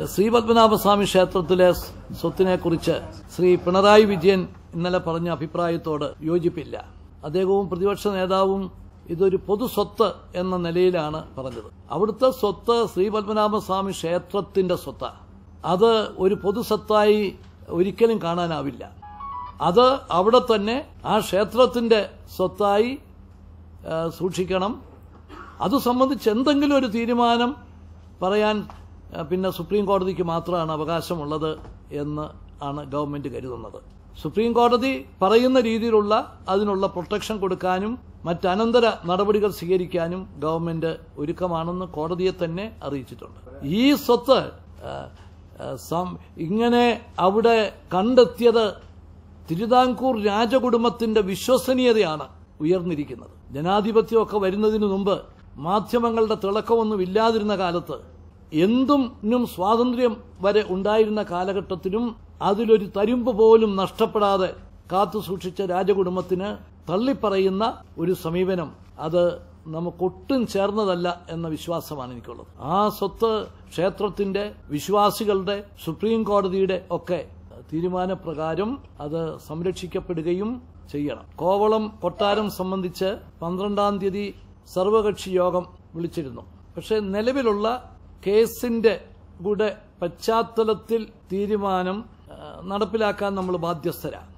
ശ്രീ പത്മനാഭസ്വാമി ക്ഷേത്രത്തിലെ സ്വത്തിനെ കുറിച്ച് ശ്രീ പിണറായി വിജയൻ ഇന്നലെ പറഞ്ഞ അഭിപ്രായത്തോട് യോജിപ്പില്ല. അദ്ദേഹവും പ്രതിപക്ഷ നേതാവും ഇതൊരു പൊതു സ്വത്ത് എന്ന നിലയിലാണ് പറഞ്ഞത്. അവിടുത്തെ സ്വത്ത് ശ്രീ പത്മനാഭസ്വാമി ക്ഷേത്രത്തിന്റെ സ്വത്താണ് അത് ഒരു പൊതു സ്വത്തായി ഒരിക്കലും കാണാനാവില്ല. അത് അവിടെ തന്നെ ആ ക്ഷേത്രത്തിന്റെ സ്വത്തായി സൂക്ഷിക്കണം. അത് സംബന്ധിച്ച് എന്തെങ്കിലും ഒരു തീരുമാനം പറയാൻ പിന്നെ സുപ്രീം കോടതിക്ക് മാത്രമാണ് അവകാശമുള്ളത് എന്ന് ആണ് ഗവൺമെന്റ് കരുതുന്നത്. സുപ്രീം കോടതി പറയുന്ന രീതിയിലുള്ള അതിനുള്ള പ്രൊട്ടക്ഷൻ കൊടുക്കാനും മറ്റനന്തര നടപടികൾ സ്വീകരിക്കാനും ഗവൺമെന്റ് ഒരുക്കമാണെന്ന് കോടതിയെ തന്നെ അറിയിച്ചിട്ടുണ്ട്. ഈ സ്വത്ത് ഇങ്ങനെ അവിടെ കണ്ടെത്തിയത് തിരുവിതാംകൂർ രാജകുടുംബത്തിന്റെ വിശ്വസനീയതയാണ് ഉയർന്നിരിക്കുന്നത്. ജനാധിപത്യമൊക്കെ വരുന്നതിന് മുമ്പ് മാധ്യമങ്ങളുടെ തിളക്കമൊന്നും ഇല്ലാതിരുന്ന കാലത്ത് എന്തും സ്വാതന്ത്ര്യം വരെ ഉണ്ടായിരുന്ന കാലഘട്ടത്തിലും അതിലൊരു തരുമ്പ് പോലും നഷ്ടപ്പെടാതെ കാത്തു സൂക്ഷിച്ച രാജകുടുംബത്തിന് തള്ളിപ്പറയുന്ന ഒരു സമീപനം. അത് നമുക്കൊട്ടും ചേർന്നതല്ല എന്ന വിശ്വാസമാണ് എനിക്കുള്ളത്. ആ സ്വത്ത് ക്ഷേത്രത്തിന്റെ വിശ്വാസികളുടെ സുപ്രീം കോടതിയുടെ ഒക്കെ തീരുമാനപ്രകാരം അത് സംരക്ഷിക്കപ്പെടുകയും ചെയ്യണം. കോവളം കൊട്ടാരം സംബന്ധിച്ച് പന്ത്രണ്ടാം തീയതി സർവകക്ഷി യോഗം വിളിച്ചിരുന്നു. പക്ഷേ നിലവിലുള്ള കേസിന്റെ കൂടെ പശ്ചാത്തലത്തിൽ തീരുമാനം നടപ്പിലാക്കാൻ നമ്മൾ ബാധ്യസ്ഥരാണ്.